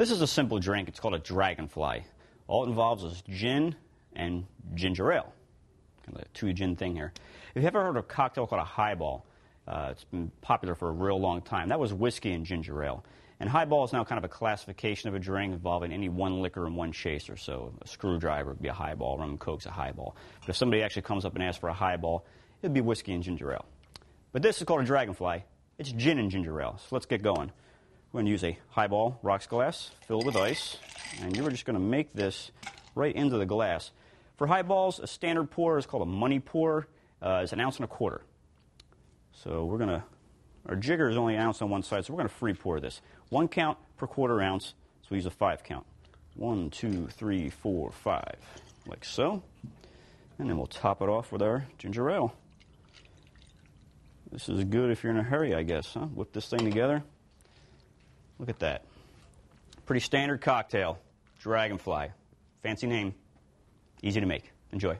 This is a simple drink. It's called a dragonfly. All it involves is gin and ginger ale. Kind of a two gin thing here. If you've ever heard of a cocktail called a highball, uh, it's been popular for a real long time. That was whiskey and ginger ale. And highball is now kind of a classification of a drink involving any one liquor and one chaser. So a screwdriver would be a highball, rum and coke's a highball. But if somebody actually comes up and asks for a highball, it'd be whiskey and ginger ale. But this is called a dragonfly. It's gin and ginger ale. So let's get going. We're going to use a highball rocks glass filled with ice, and you're just going to make this right into the glass. For highballs, a standard pour is called a money pour. Uh, it's an ounce and a quarter. So we're going to, our jigger is only an ounce on one side, so we're going to free pour this. One count per quarter ounce, so we use a five count. One, two, three, four, five, like so. And then we'll top it off with our ginger ale. This is good if you're in a hurry, I guess, huh? Whip this thing together. Look at that. Pretty standard cocktail. Dragonfly. Fancy name. Easy to make. Enjoy.